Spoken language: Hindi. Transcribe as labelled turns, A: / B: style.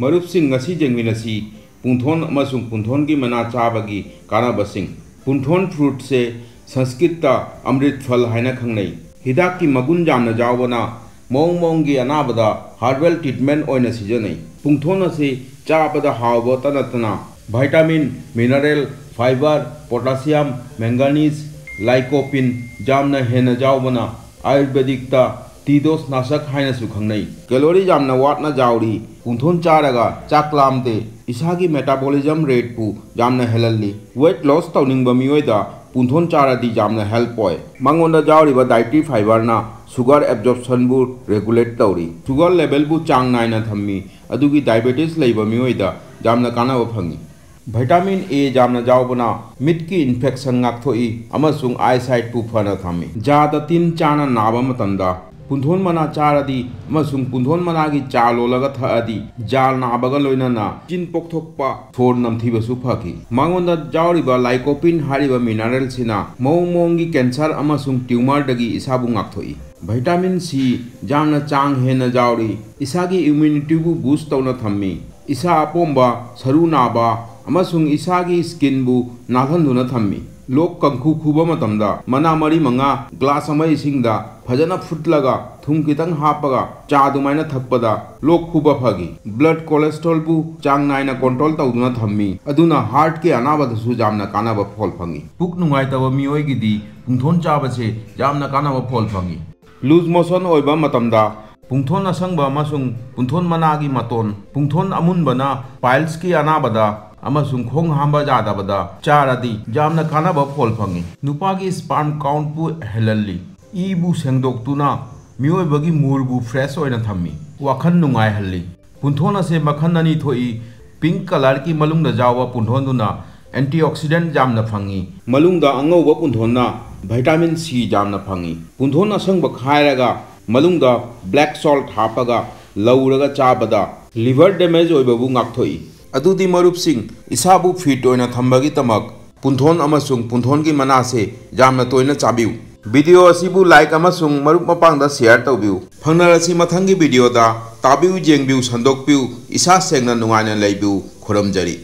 A: मरुप सिंह नसी की मना चावगी की सिंह पुंथोन फ्रूट से संस्कृत अमृत फल है खाने हिदा की मगुन जा न जाओ बना मऊ मऊ की अनाबद हर्बल ट्रीटमेंट ओय नसीज से चाबद हाब तनातना vitamin mineral fibre potassium manganese lycopene जाम न हे आयुर्वेदिकता तीदोस नाशक है खंगनई कैलोरी यामना वाटना जाउरी कुंथोन चारगा चाकलामते इसागी मेटाबॉलिज्म रेट पु यामना हेल्ली वेट लॉस तौनिंग बमियोइदा कुंथोन चादी यामना हेल्प होय जाऊरी जाउरीबा फाइबर ना सुगर एब्जॉर्प्शन रेगुलेट तौरी सुगर लेवल बु चांग नाइना थम्मी अदुगी डायबिटीज़ लेब मियोइदा यामना कानव फंगी vitamin ए jamna जाऊबना मिट की इनफेक्शन आई thoi पु फना pu जाद तीन ja नाब ꯄꯨꯟꯊꯣꯟ ꯃꯅꯥ ꯆꯥꯔꯗꯤ ꯑꯃꯁꯨꯡ ꯄꯨꯟꯊꯣꯟ ꯃꯅꯥꯒꯤ ꯆꯥ ꯂꯣꯜꯂꯒ ꯊꯛꯑꯗꯤ ꯖꯥ ꯅꯥꯕꯒ ꯂꯣꯏꯅꯅ ꯆꯤꯟ ꯄꯣꯛꯊꯣꯛꯄ ꯁꯣꯔ ꯅꯝꯊꯤꯕꯁꯨ ꯐꯈꯤ ꯃꯉꯣꯟꯗ ꯌꯥꯎꯔꯤꯕ ꯂꯥꯏꯀꯣꯄꯤꯟ ꯍꯥꯏꯔꯤꯕ ꯃꯤꯅꯔꯦꯜꯁꯤꯅ ꯃꯑꯣꯡ ꯃꯑꯣꯡꯒꯤ ꯀꯦꯟꯁꯔ ꯑꯃꯁꯨꯡ ꯇ꯭ꯌꯨꯃꯔꯗꯒꯤ ꯏꯁꯥꯕꯨ ꯉꯥꯛꯊꯣꯛꯏ ꯚꯥꯏꯇꯥꯃꯤꯟ ꯁꯤ ꯌꯥꯝꯅ ꯆꯥꯡ ꯍꯦꯟꯅ ꯌꯥꯎꯔꯤ ꯏꯁꯥꯒꯤ ꯏꯝꯃ꯭ꯌꯨꯅꯤꯇꯤꯕꯨ ꯕꯨꯁ ꯇꯧꯅ ꯊꯝꯃꯤ ꯏꯁꯥ ꯑꯄꯣꯝꯕ ꯁꯔꯨ ꯅꯥꯕ ꯑꯃꯁꯨꯡ ꯏꯁꯥꯒꯤ ꯁ꯭ꯀꯤꯟꯕꯨ ꯅꯥꯜꯍꯟꯗꯨꯅ ꯊꯝꯃꯤ ꯂꯣꯛ ꯀꯪꯈꯨ ꯈꯨꯕ ꯃꯇꯝꯗ ꯃꯅꯥ ꯃꯔꯤ ꯃꯉꯥ ꯒ꯭ꯂꯥꯁ ꯑꯃ ꯏꯁꯤꯡꯗ ꯐꯖꯅ ꯐꯨꯠꯂꯒ ꯊꯨꯝ ꯈꯤꯇꯪ ꯍꯥꯞꯄꯒ ꯆꯥ ꯑꯗꯨꯃꯥꯏꯅ ꯊꯛꯄꯗ ꯂꯣꯛ ꯈꯨꯕ ꯐꯈꯤ ꯕ꯭ꯂꯗ ꯀꯣꯂꯦꯁꯇ꯭ꯔꯣꯜꯕꯨ ꯆꯥꯡ ꯅꯥꯏꯅ ꯀꯟꯇ꯭ꯔꯣꯜ ꯇꯧꯗꯨꯅ ꯊꯝꯃꯤ ꯑꯗꯨꯅ ꯍꯥꯔꯠꯀꯤ ꯑꯅꯥꯕꯗꯁꯨ ꯌꯥꯝꯅ ꯀꯥꯟꯅꯕ ꯐꯣꯜ ꯐꯪꯉꯤ ꯄꯨꯛ ꯅꯨꯡꯉꯥꯏꯇꯕ ꯃꯤꯑꯣꯏꯒꯤꯗꯤ ꯄꯨꯡꯊꯣꯟ ꯆꯥꯕꯁꯦ ꯌꯥꯝꯅ ꯀꯥꯟꯅꯕ ꯐꯣꯜ ꯐꯪꯉꯤ ꯂꯨꯖ ꯃꯣꯁꯟ ꯑꯣꯏꯕ ꯃꯇꯝꯗ ꯄꯨꯡꯊꯣꯟ ꯑꯁꯪꯕ ꯑꯃꯁꯨꯡ ꯄꯨꯡꯊꯣꯟ ꯃꯅꯥꯒꯤ ꯃꯇꯣꯟ ꯄꯨꯡꯊꯣꯟ ꯑꯃꯨꯟꯕꯅ ꯄꯥꯏꯜꯁꯀꯤ ꯑꯅꯥꯕꯗ ꯑꯃꯁꯨꯡ ꯈꯣꯡ ꯍꯥꯝꯕ ꯌꯥꯗꯕꯗ ꯆꯥꯔꯗꯤ ꯌꯥꯝꯅ ꯀꯥꯟꯅꯕ ꯐꯣꯜ ꯐꯪꯉꯤ ꯅꯨꯄꯥꯒꯤ ꯁ꯭ꯄꯥꯔꯝ ꯀꯥꯎꯟꯠꯄꯨ ꯍꯦꯜꯍꯜꯂꯤ ꯏꯕꯨ ꯁꯦꯡꯗꯣꯛꯇꯨꯅ ꯃꯤꯑꯣꯏꯕꯒꯤ ꯃꯨꯔꯕꯨ ꯐ꯭ꯔꯦꯁ ꯑꯣꯏꯅ ꯊꯝꯃꯤ ꯋꯥꯈꯜ ꯅꯨꯡꯉꯥꯏꯍꯜꯂꯤ ꯄꯨꯟꯊꯣꯟ ꯑꯁꯤ ꯃꯈꯜ ꯑꯅꯤ ꯊꯣꯛꯏ ꯄꯤꯡꯛ ꯀꯂꯔꯒꯤ ꯃꯅꯨꯡꯗ ꯌꯥꯎꯕ ꯄꯨꯟꯊꯣꯟꯗꯨꯅ ꯑꯦꯟꯇꯤꯑꯣꯛꯁꯤꯗꯦꯟꯠ ꯌꯥꯝꯅ ꯐꯪꯉꯤ ꯃꯅꯨꯡꯗ ꯑꯉꯧꯕ ꯄꯨꯟꯊꯣꯟꯅ ꯚꯥꯏꯇꯥꯃꯤꯟ ꯁꯤ ꯌꯥꯝꯅ ꯐꯪꯉꯤ ꯄꯨꯟꯊꯣꯟ ꯑꯁꯪꯕ ꯈꯥꯏꯔꯒ ꯃꯅꯨꯡꯗ ꯕ꯭ꯂꯦꯛ ꯁꯣꯜꯠ ꯍꯥꯞꯄꯒ ꯂꯧꯔꯒ ꯆꯥꯕꯗ ꯂꯤꯚꯔ ꯗꯦꯃꯦꯖ ꯑꯣꯏꯕꯕꯨ ꯉꯥꯛꯊꯣꯛꯏ ꯑꯗꯨꯗꯤ ꯃꯔꯨꯞꯁꯤꯡ ꯏꯁꯥꯕꯨ ꯐꯤꯠ ꯑꯣꯏꯅ ꯊꯝꯕꯒꯤꯗꯃꯛ ꯄꯨꯟꯊꯣꯟ ꯑꯃꯁꯨꯡ ꯄꯨꯟꯊꯣꯟꯒꯤ ꯃꯅꯥꯁꯦ ꯌꯥꯝꯅ ꯇꯣꯏꯅ ꯆꯥꯕꯤꯌꯨ ꯚꯤꯗꯤꯑꯣ ꯑꯁꯤꯕꯨ ꯂꯥꯏꯛ ꯑꯃꯁꯨꯡ ꯃꯔꯨꯞ ꯃꯄꯥꯡꯗ ꯁꯦꯌꯔ ꯇꯧꯕꯤꯌꯨ ꯐꯪꯅꯔꯁꯤ ꯃꯊꯪꯒꯤ ꯚꯤꯗꯤꯑꯣꯗ ꯇꯥꯕꯤꯌꯨ ꯌꯦꯡꯕꯤꯌꯨ ꯁꯟꯗꯣꯛꯄꯤꯌꯨ ꯏꯁꯥ ꯁꯦꯡꯅ ꯅꯨꯡꯉꯥꯏꯅ ꯂꯩꯕꯤꯌꯨ ꯈꯨꯔꯨꯝꯖꯔꯤ